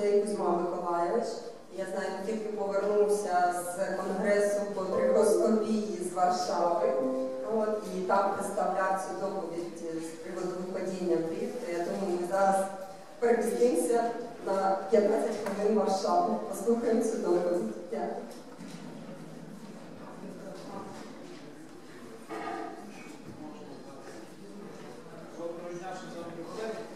це і Кузьма Миколайович. Я знаю, тільки повернувся з конгресу по трихоскопії з Варшави. От, і там представляв цю доповідь з приводу випадіння плівки. Я думаю, ми зараз перемістимося на 15 хвилин Варшави. Послухаємо цю доповідь. Дякую. Доброго дня, шановні колеги.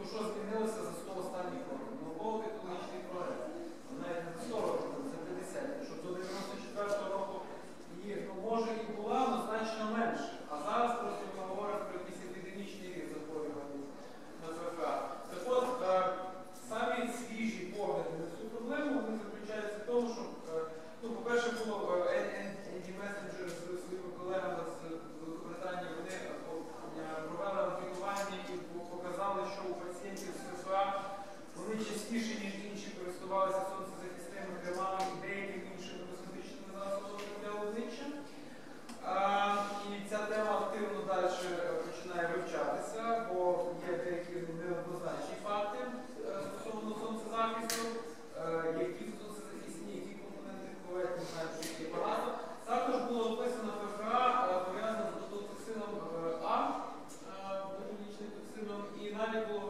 Ну, що змінилося за Bible